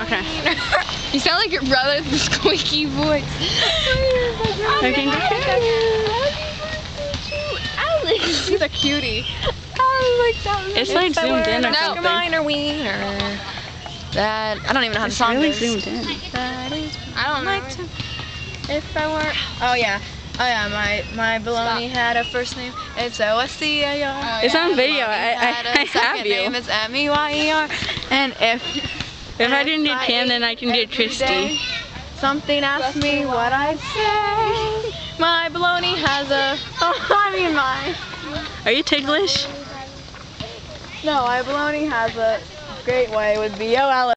Okay. You sound like your brother with the squeaky voice. Okay. Alex. He's a cutie. Alex, that was It's like zoomed in or No. something. Minor wiener. That I don't even know how the It's song really goes. zoomed in. That is I don't know. like to- if I were. Oh yeah. Oh yeah. My my baloney had a first name. It's O S C A R. Oh, it's on video. I, Had I, a I have second you. name. It's M E Y E R. And if If I didn't do Cam, then I can do every Kristi. Something asked me what I'd say. My baloney has a. Oh, I mean my. Are you ticklish? No, my baloney has a great way with B O L.